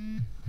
Um.